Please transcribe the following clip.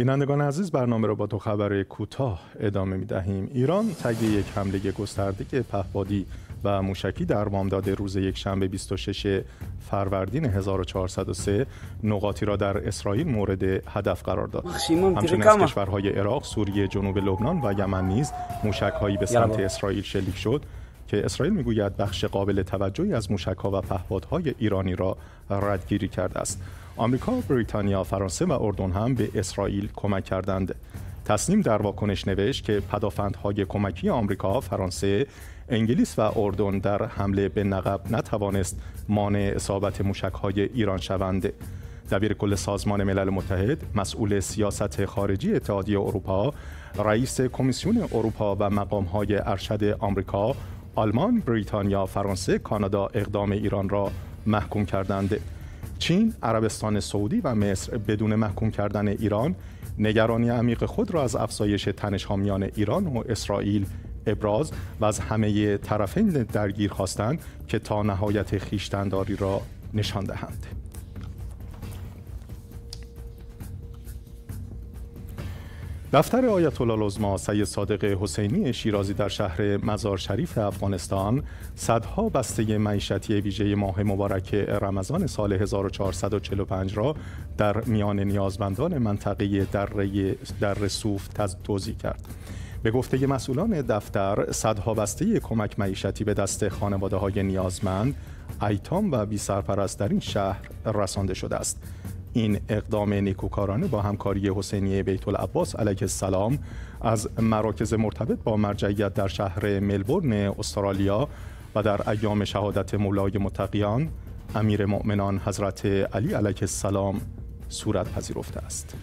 بینندگان عزیز برنامه را با دو خبر کوتاه ادامه می دهیم. ایران طی یک حمله گسترده پهپادی و موشکی در بامداد روز یک شنبه 26 فروردین 1403 نقاطی را در اسرائیل مورد هدف قرار داد. همچنین از کشورهای عراق، سوریه، جنوب لبنان و یمن نیز موشکهایی به سمت اسرائیل شلیک شد که اسرائیل می‌گوید بخش قابل توجهی از موشکها و پهپادهای ایرانی را ردگیری کرده است. آمریکا، بریتانیا، فرانسه و اردن هم به اسرائیل کمک کردند. تصنیم در واکنش نوشت که پدافندهای کمکی آمریکا، فرانسه، انگلیس و اردن در حمله به نقب نتوانست مانع اصابت موشکهای ایران شوند. دبیر کل سازمان ملل متحد، مسئول سیاست خارجی اتحادیه اروپا، رئیس کمیسیون اروپا و مقامهای ارشد آمریکا، آلمان، بریتانیا، فرانسه، کانادا اقدام ایران را محکوم کردند. چین، عربستان سعودی و مصر بدون محکوم کردن ایران نگرانی عمیق خود را از افزایش تنش میان ایران و اسرائیل ابراز و از همه طرفین درگیر خواستند که تا نهایت خیشتنداری را نشان دهند. دفتر آیت الله العظما سید صادق حسینی شیرازی در شهر مزار شریف افغانستان صدها بسته معیشتی ویژه ماه مبارک رمضان سال 1445 را در میان نیازمندان منطقه دره در صوف توضیح کرد. به گفته مسئولان دفتر صدها بسته کمک معیشتی به دست خانواده های نیازمند، ایتام و بی سرپرست در این شهر رسانده شده است. این اقدام نیکوکارانه با همکاری حسینی بیت العباس علیه السلام از مراکز مرتبط با مرجعیت در شهر ملبورن استرالیا و در ایام شهادت مولای متقیان امیر مؤمنان حضرت علی علیه السلام صورت پذیرفته است.